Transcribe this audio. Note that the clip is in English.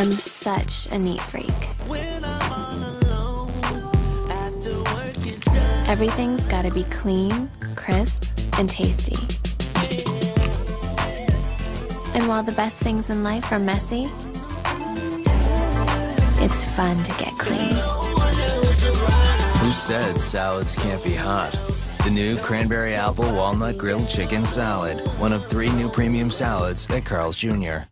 I'm such a neat freak. Everything's gotta be clean, crisp, and tasty. And while the best things in life are messy, it's fun to get clean. Who said salads can't be hot? The new cranberry apple walnut grilled chicken salad, one of three new premium salads at Carl's Jr.